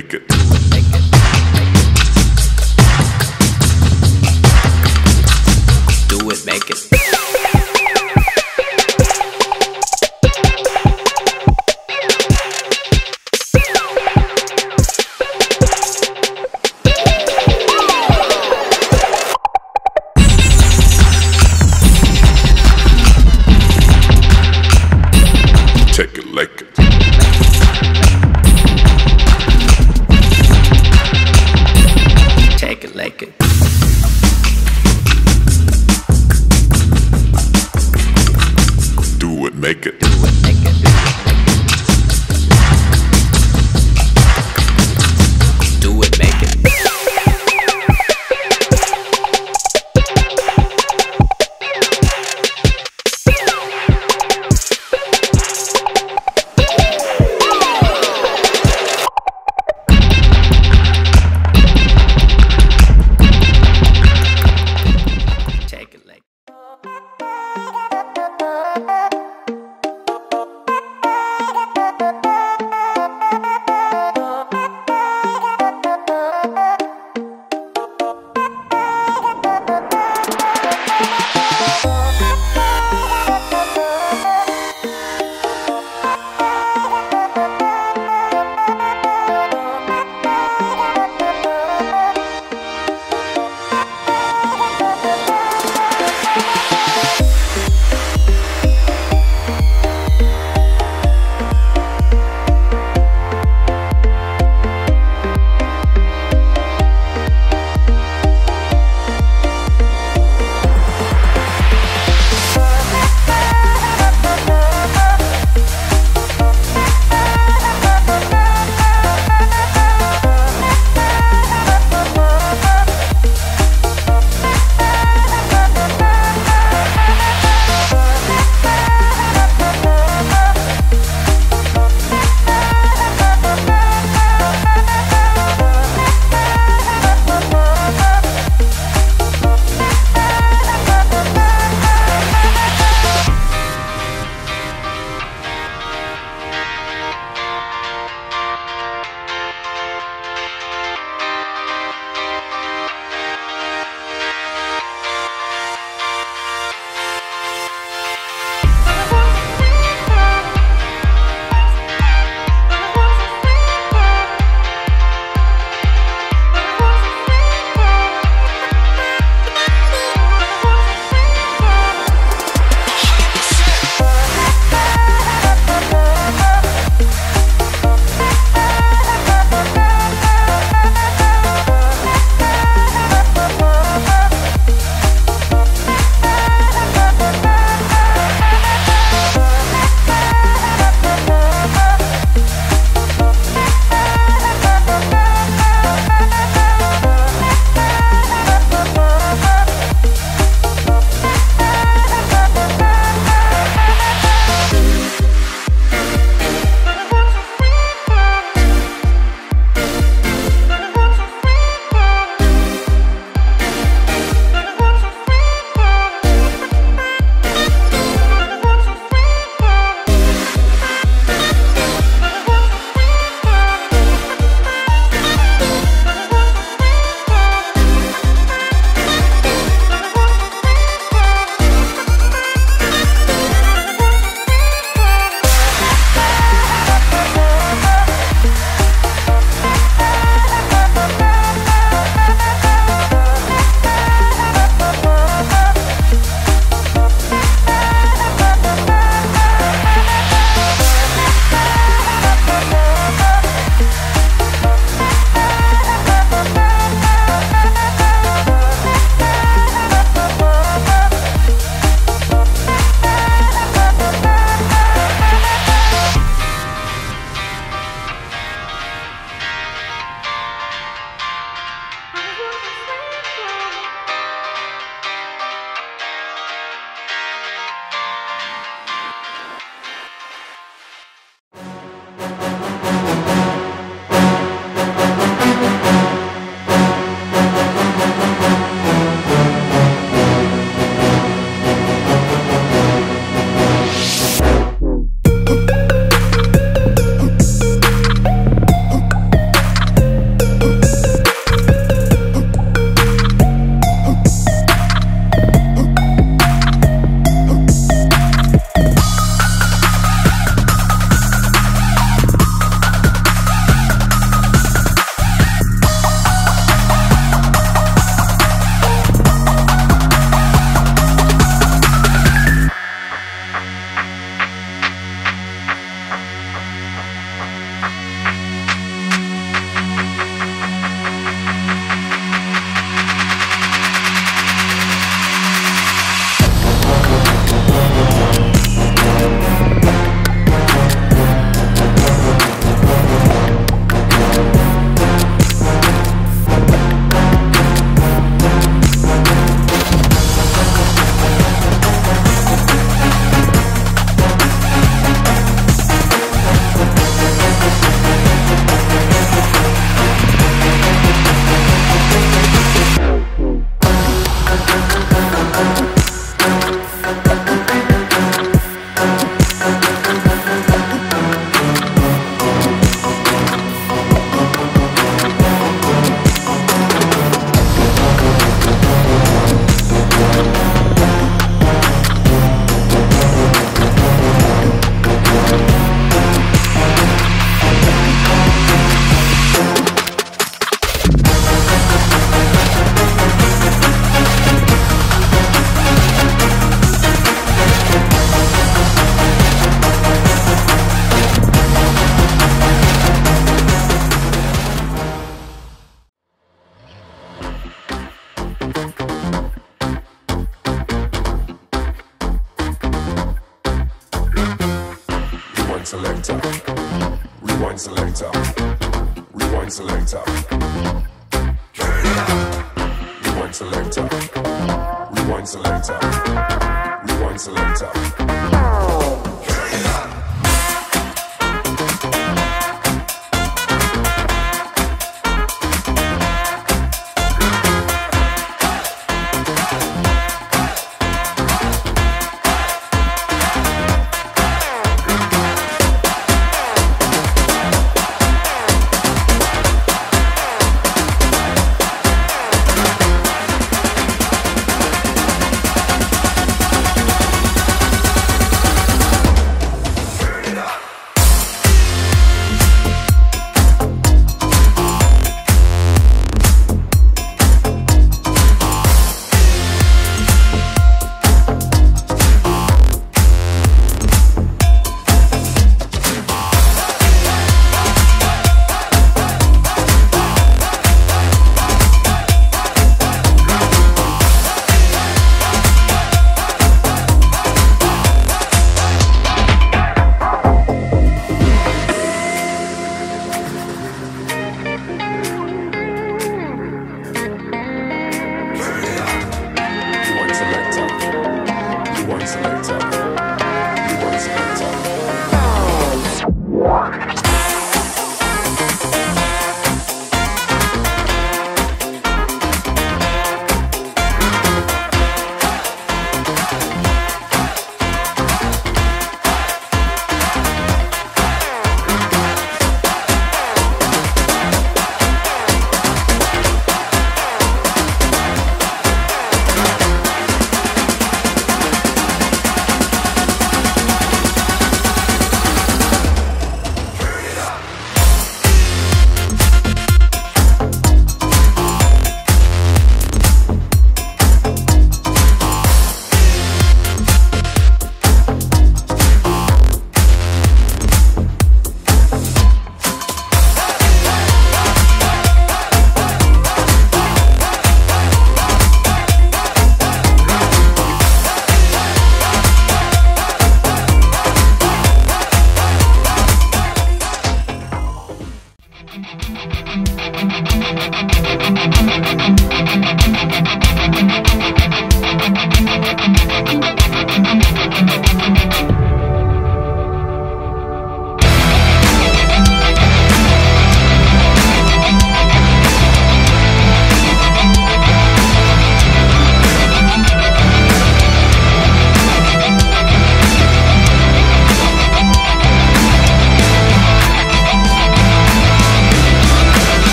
make it